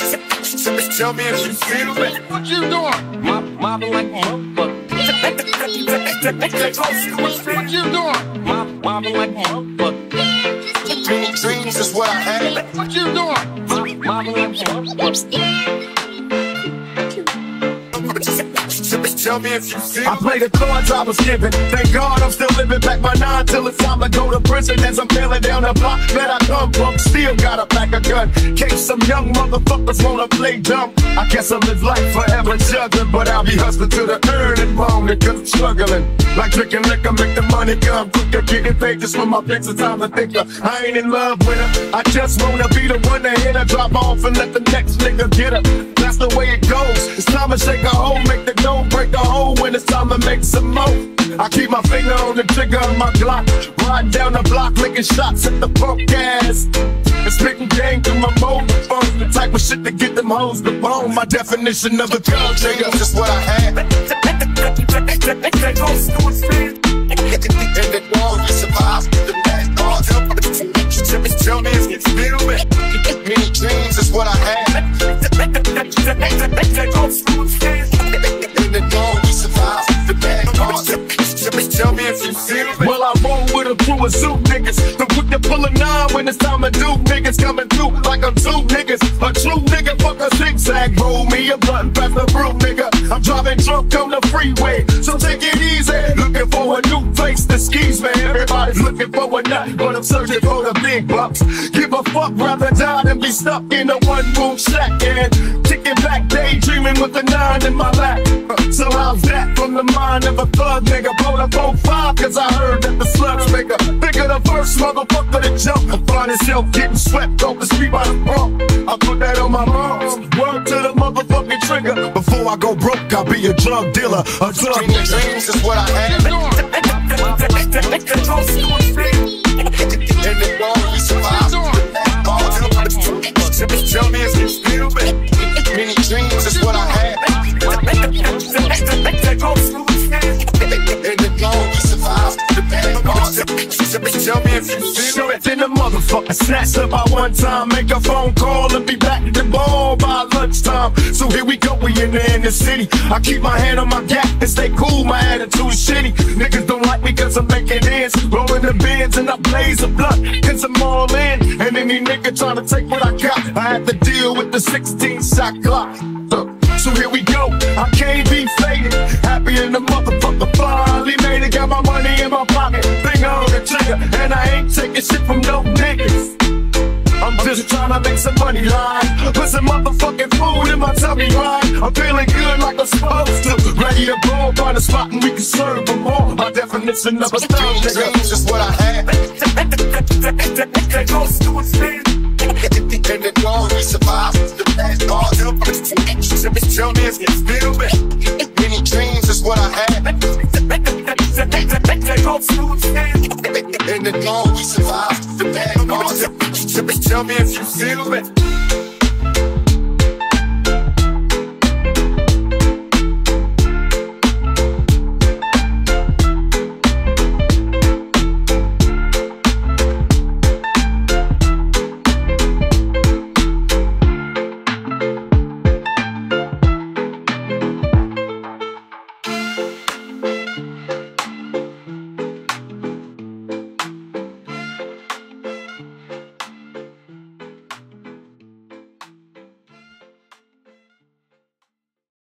Tell me if you feel it. What you doing? Mob, mobbing like a motherfucker. What you doing? Mob, mobbing like a motherfucker. Dreams is what I had. What you doing? Mob, mobbing like a motherfucker. Tell me if you feel I play the cards I was given. Thank God I'm still living back my nine till it's time to go to prison. As I'm feeling down the block that I come from, still got a pack of gun. Case some young motherfuckers wanna play dumb. I guess I live life forever juggling, but I'll be hustling to the earning moment cause I'm struggling. Like drinking liquor, make the money come quicker. Getting paid just for my picks, it's time to think of. I ain't in love with her. I just wanna be the one to hit her, drop off and let the next nigga get her. That's the way it goes. It's time to shake a hole, make the dough, break a hole when it's time to make some more. I keep my finger on the trigger of my Glock, riding down the block, licking shots at the punk ass. And spitting game through my mobile phone, the type of shit to get them hoes to bone. My definition of a drug nigga. just what I had. Well, I roll with a crew of zoo niggas. The quick to pull a nine when it's time to do. Niggas coming through like I'm two niggas. A true nigga, fuck a zigzag. Roll me a blunt, pass the brew, nigga. I'm driving drunk on the freeway, so take it easy. Looking for a new place to skis, man. Everybody's looking for a nut, but I'm searching for the big bucks. Give a fuck, rather die than be stuck in a one room shack. And kicking back, daydreaming with a nine in my lap. Uh, so how's that from the mind of a thug nigga? Blow the phone five, cause I heard that motherfucker to jump. And find himself getting swept off the street by the bump. I put that on my mom. Word to the motherfucking trigger. Before I go broke, I'll be a drug dealer. A drug Many dreams is what I had. In the war, we survived the bad odds. Tell me if you feel it. Many dreams is what I had. Odds. Tell me if you it. Short in the motherfucker, snatch up by one time, make a phone call and be back at the ball by lunchtime. So here we go, we in the inner city. I keep my hand on my gap and stay cool, my attitude shitty. Niggas don't like me cause I'm making ends, rolling the bins and I blaze a blunt, cause I'm all in. And any nigga trying to take what I got, I had to deal with the 16 shot Glock. So here we go, I can't be faded. Happy in the motherfucker, finally on the trigger, and I ain't taking shit from no niggas. I'm just trying to make some money line. Put some motherfucking food in my tummy right. I'm feeling good like I'm supposed to. Ready to go, find a spot and we can serve them all. My definition of a thug nigga. dreams is what I had. In the war, we survived the bad odds. Tell me if you feel it. Many dreams is what I had. In the war, we survived the bad odds. Tell me if you feel it.